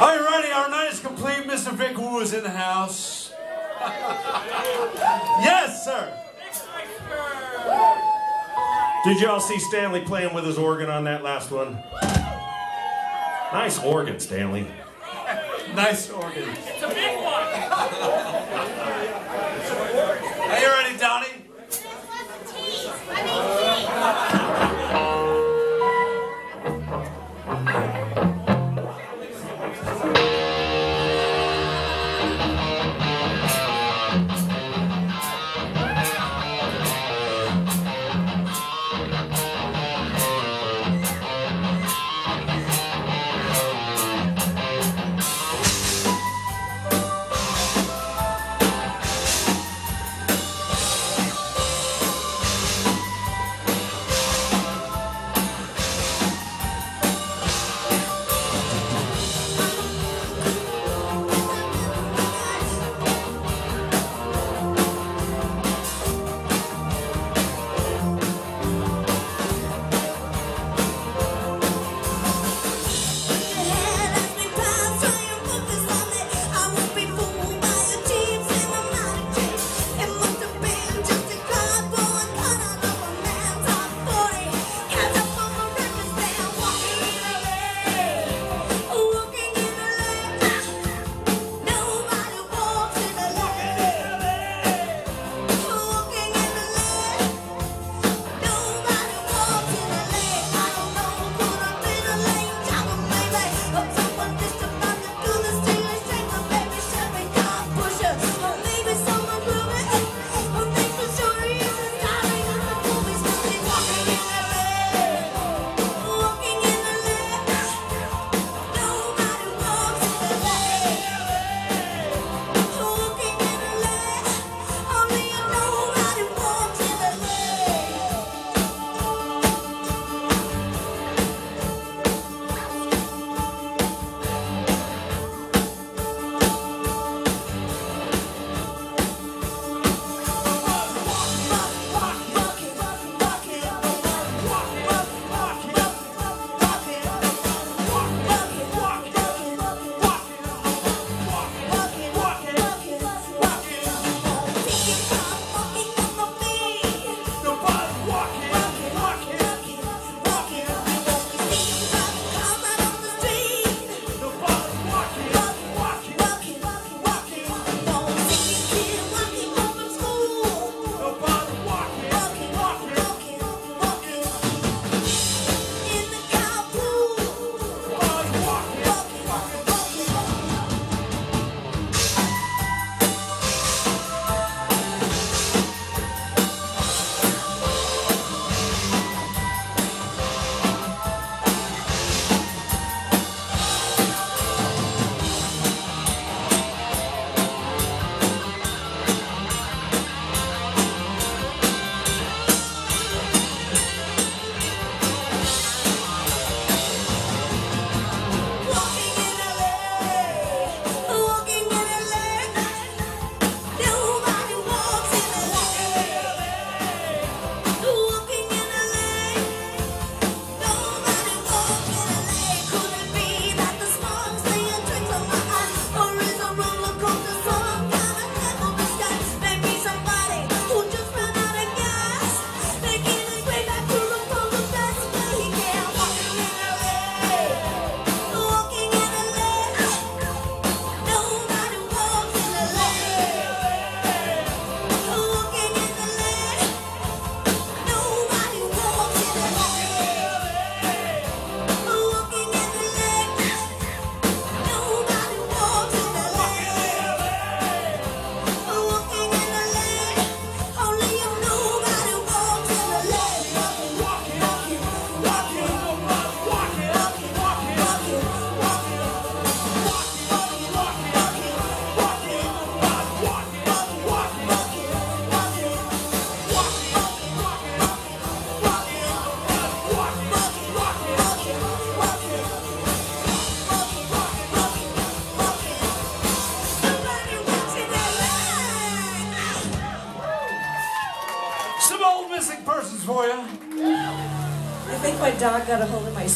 Are you ready? Our night is complete. Mr. Vic Wu is in the house. yes, sir. Did y'all see Stanley playing with his organ on that last one? Nice organ, Stanley. Nice organ. It's a big one. Are you ready, for you. I think my dog got a hold of my